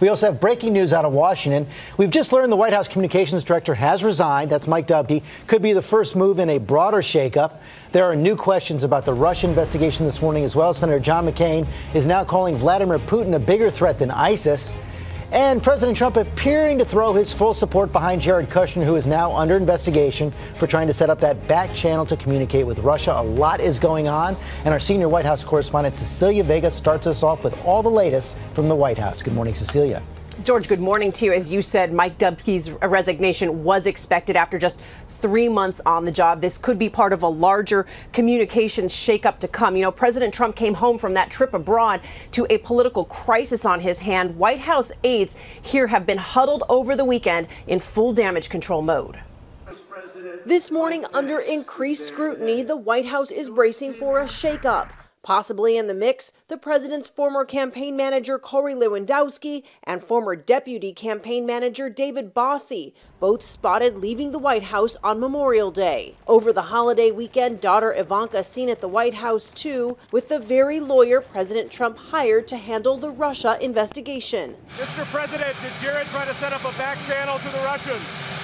We also have breaking news out of Washington. We've just learned the White House communications director has resigned. That's Mike Dubke. Could be the first move in a broader shakeup. There are new questions about the Russia investigation this morning as well. Senator John McCain is now calling Vladimir Putin a bigger threat than ISIS. And President Trump appearing to throw his full support behind Jared Kushner, who is now under investigation for trying to set up that back channel to communicate with Russia. A lot is going on. And our senior White House correspondent, Cecilia Vega, starts us off with all the latest from the White House. Good morning, Cecilia. George, good morning to you. As you said, Mike Dubke's resignation was expected after just three months on the job. This could be part of a larger communications shakeup to come. You know, President Trump came home from that trip abroad to a political crisis on his hand. White House aides here have been huddled over the weekend in full damage control mode. This morning, under increased scrutiny, the White House is bracing for a shakeup. Possibly in the mix, the president's former campaign manager Corey Lewandowski and former deputy campaign manager David Bossie, both spotted leaving the White House on Memorial Day. Over the holiday weekend, daughter Ivanka seen at the White House too, with the very lawyer President Trump hired to handle the Russia investigation. Mr. President, did Jared try to set up a back channel to the Russians?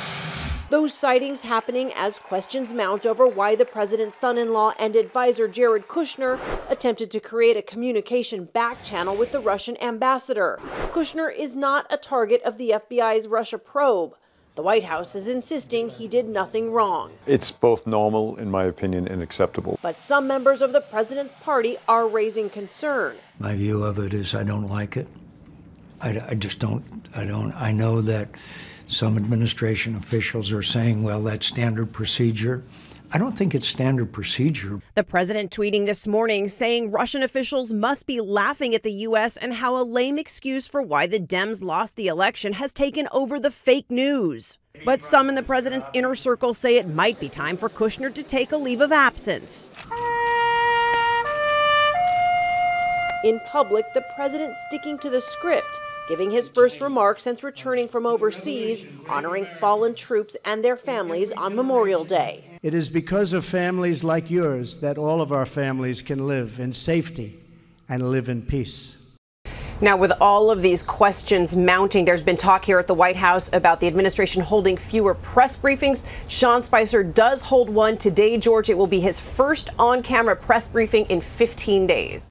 Those sightings happening as questions mount over why the president's son in law and advisor Jared Kushner attempted to create a communication back channel with the Russian ambassador. Kushner is not a target of the FBI's Russia probe. The White House is insisting he did nothing wrong. It's both normal, in my opinion, and acceptable. But some members of the president's party are raising concern. My view of it is I don't like it. I, I just don't, I don't, I know that some administration officials are saying, well, that's standard procedure. I don't think it's standard procedure. The president tweeting this morning saying Russian officials must be laughing at the U.S. and how a lame excuse for why the Dems lost the election has taken over the fake news. But some in the president's inner circle say it might be time for Kushner to take a leave of absence. In public, the president sticking to the script giving his first remarks since returning from overseas, honoring fallen troops and their families on Memorial Day. It is because of families like yours that all of our families can live in safety and live in peace. Now, with all of these questions mounting, there's been talk here at the White House about the administration holding fewer press briefings. Sean Spicer does hold one today, George. It will be his first on camera press briefing in 15 days.